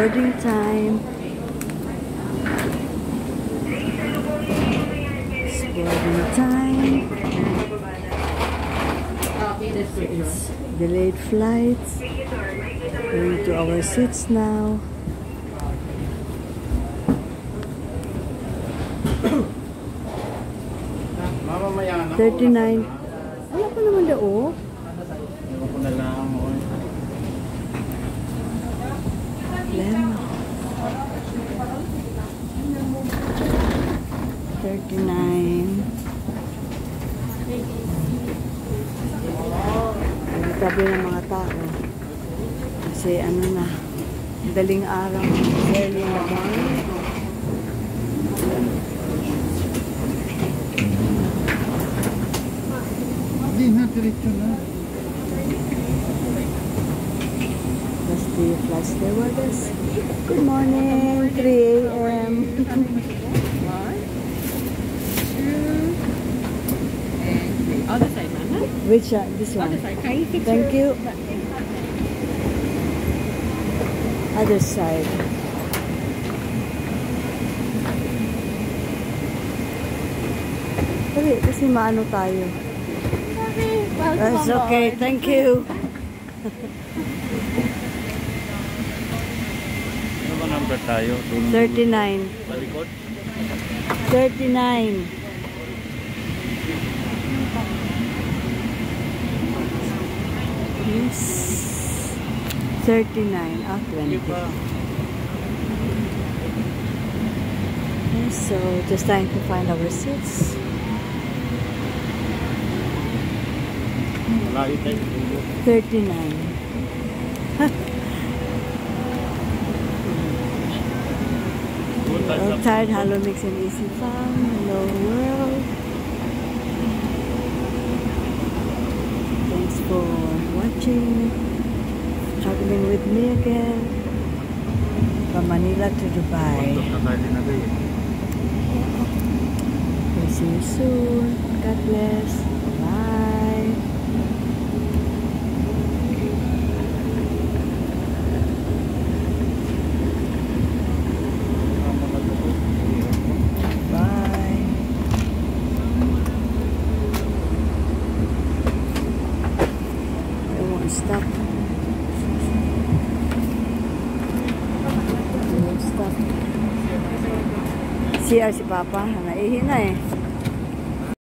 boarding time. It's ordering time. It's delayed flights. Going to our seats now. Thirty-nine. Oh. Ano pa naman? Ano pa na lang 39. Ang tabi ng mga tao. Kasi ano na, daling araw, early in the morning. Hindi na, diretso na. That's the flight stewardess. Good morning, 3 a.m. Other side, Mama. Which one? This Other one. side. You fix Thank you. Other side. Dali, kasi maano tayo. That's okay, thank you. Ano ba number tayo? 39. Sa likod? 39. Yes. 39. Ah, 20. Okay, so just trying to find our seats. 39. Punta sa... Outside, Hello Mix and Easy Farm. Hello world. Traveling with me again. From Manila to Dubai. Punta na tayo din na kayo. Eh. We'll see you soon. God bless. Bye. Bye. It won't stop. я же папа.